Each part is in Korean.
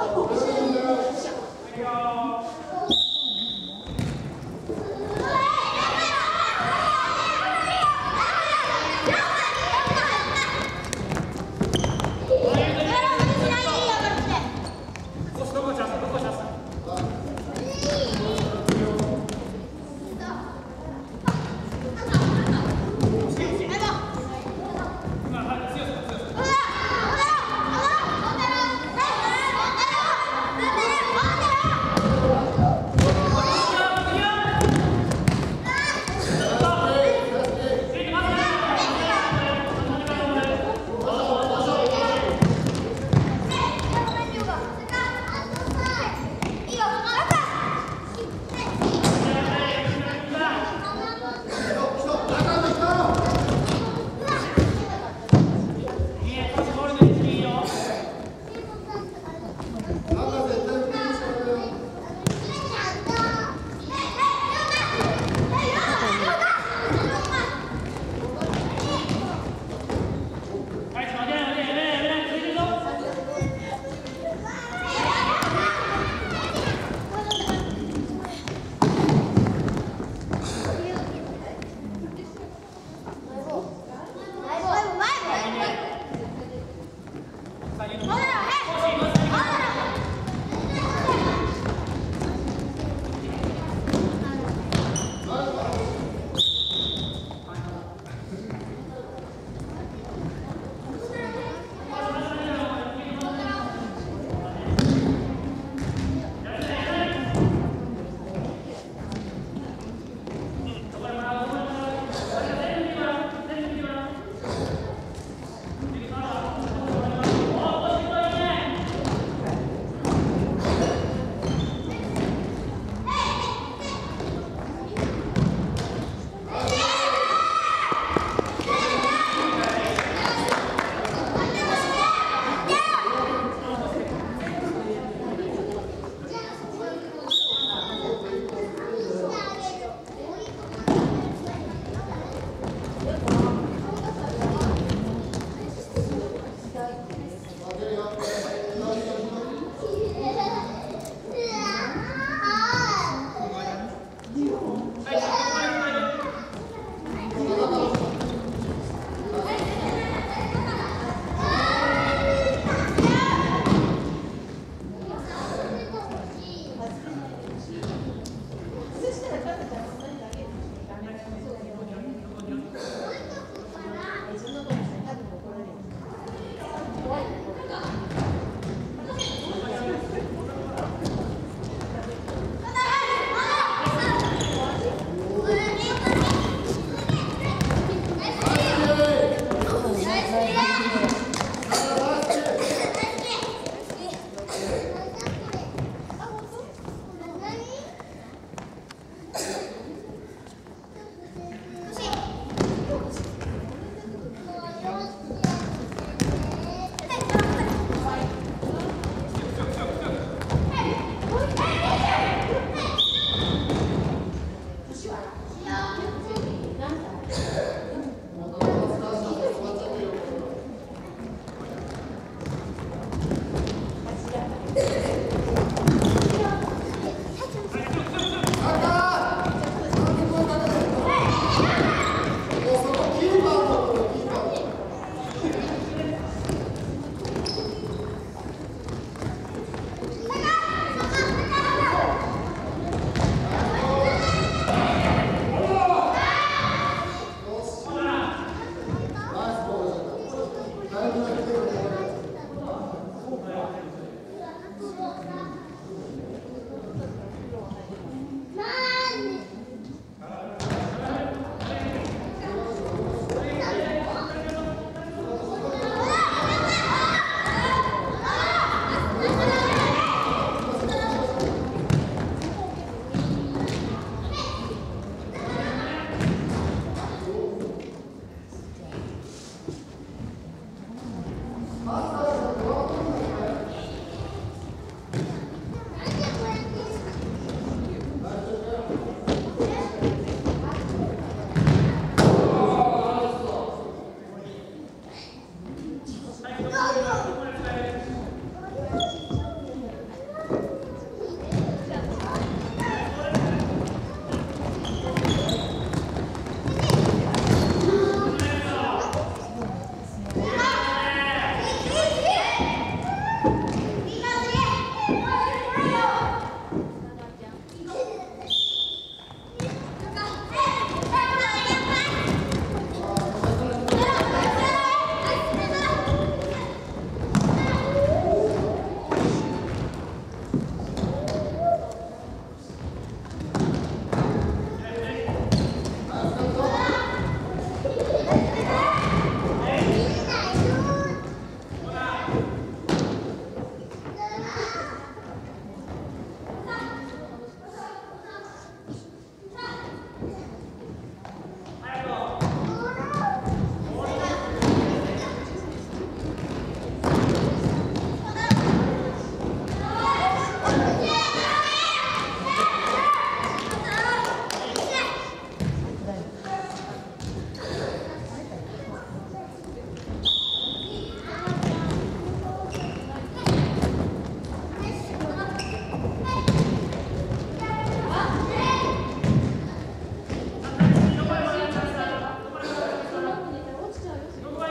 아,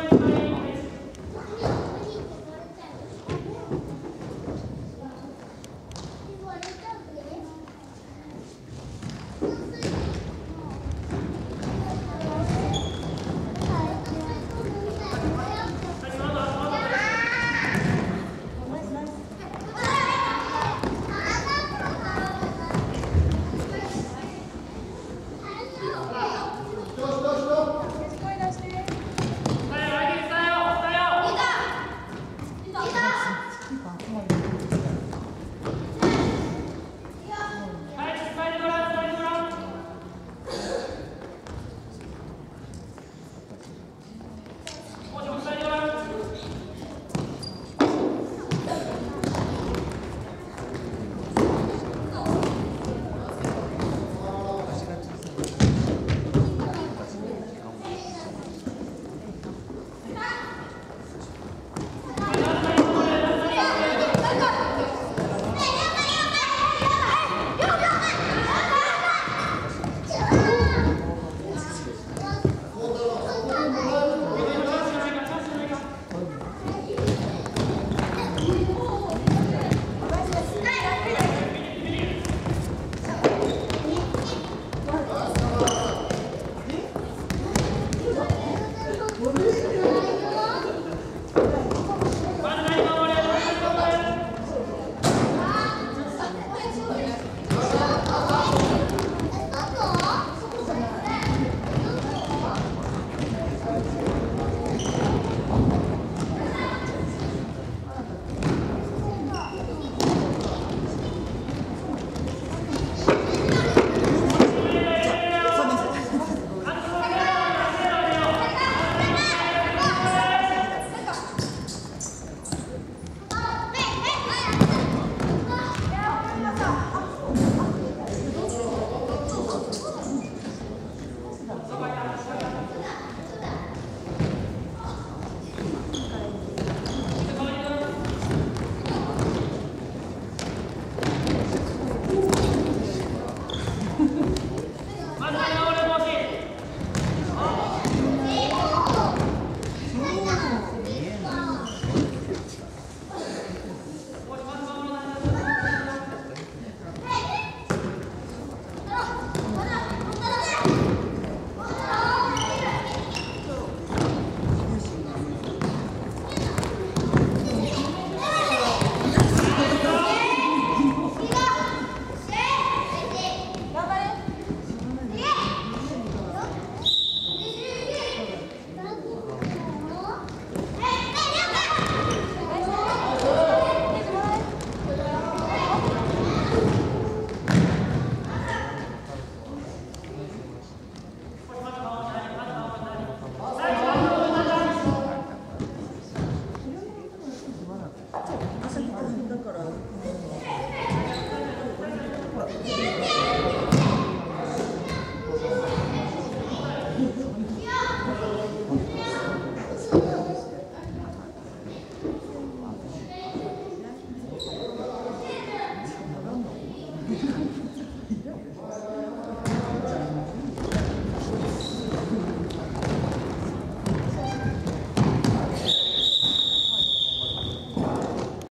Thank you.